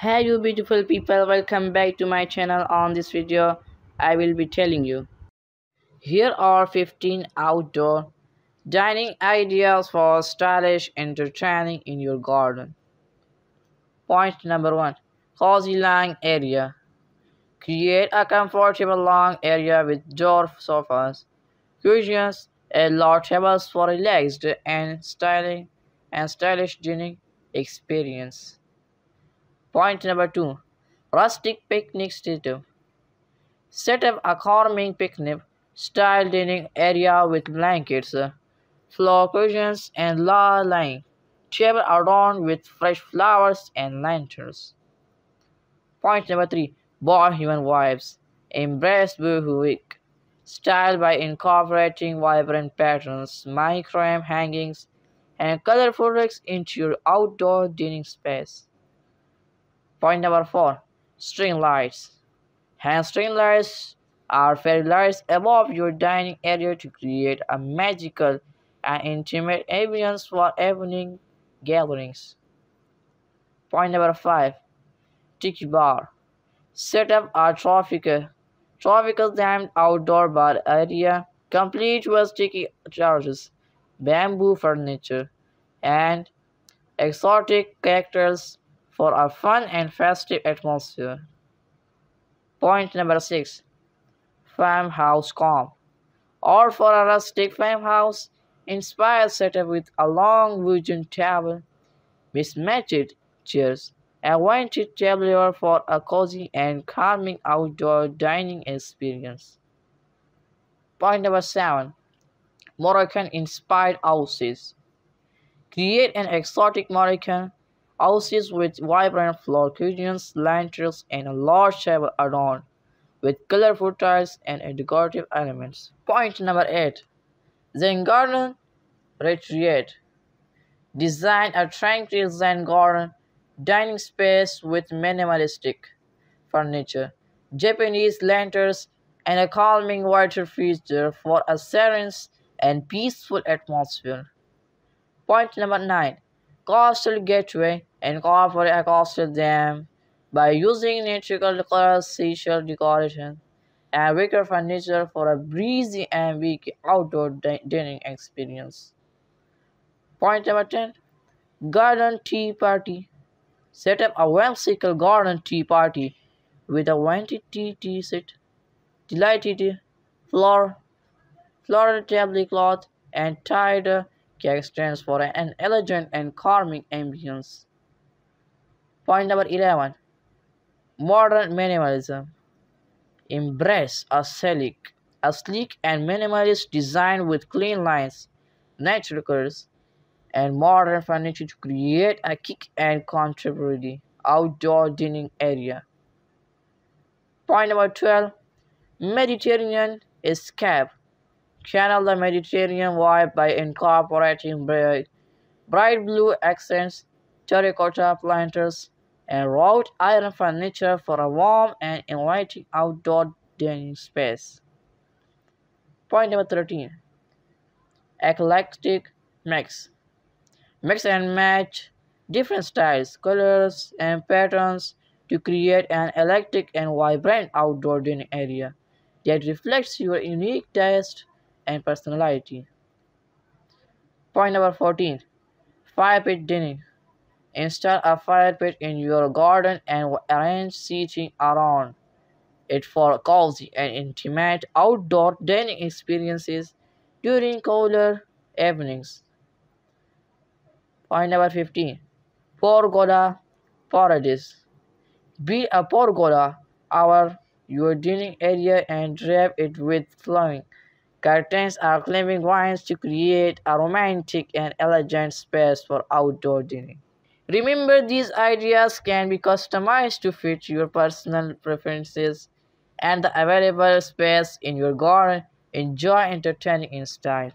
Hey you beautiful people, welcome back to my channel. On this video, I will be telling you. Here are 15 outdoor dining ideas for stylish entertaining in your garden. Point number 1. Cozy lying area. Create a comfortable long area with dwarf sofas, cushions, and large tables for relaxed and styling and stylish dining experience. Point number two rustic picnic setup. Set up a calming picnic style dining area with blankets, floor cushions, and low lying table adorned with fresh flowers and lanterns. Point number three bohemian vibes. Embrace bohemic style by incorporating vibrant patterns, macrame hangings, and colorful rugs into your outdoor dining space. Point number four string lights. Hand string lights are fairy lights above your dining area to create a magical and intimate ambience for evening gatherings. Point number five tiki bar. Set up a tropical, tropical themed outdoor bar area complete with tiki charges, bamboo furniture, and exotic cocktails for a fun and festive atmosphere. Point number 6 Farmhouse Comp or for a rustic farmhouse inspired setup with a long wooden table, mismatched chairs, and wanted tableware for a cozy and calming outdoor dining experience. Point number 7 Moroccan inspired houses. Create an exotic Moroccan houses with vibrant floor cushions, lanterns, and a large table adorned with colorful tiles and decorative elements. Point number 8. Zen Garden Retreat Design a tranquil Zen garden dining space with minimalistic furniture, Japanese lanterns, and a calming water feature for a serene and peaceful atmosphere. Point number 9. Coastal Gateway incorporate a coastal them by using natural colors, seashell decoration, and wicker furniture for a breezy and week outdoor dining experience. Point number 10 Garden Tea Party Set up a whimsical garden tea party with a wanted tea tea set, delighted floor, floral tablecloth, and tied cake stands for an elegant and calming ambience. Point number 11 Modern Minimalism. Embrace a sleek, a sleek and minimalist design with clean lines, natural colors, and modern furniture to create a kick and contemporary outdoor dining area. Point number 12 Mediterranean Escape. Channel the Mediterranean vibe by incorporating bright, bright blue accents, terracotta planters, and wrought iron furniture for a warm and inviting outdoor dining space. Point number 13 Eclectic Mix Mix and match different styles, colors, and patterns to create an eclectic and vibrant outdoor dining area that reflects your unique taste and personality. Point number 14 Fire pit dining Install a fire pit in your garden and arrange seating around it for cozy and intimate outdoor dining experiences during cooler evenings. Point number 15 Pergola Paradise Build a pergola over your dining area and drape it with flowing curtains or climbing vines to create a romantic and elegant space for outdoor dining. Remember, these ideas can be customized to fit your personal preferences and the available space in your garden. Enjoy entertaining in style.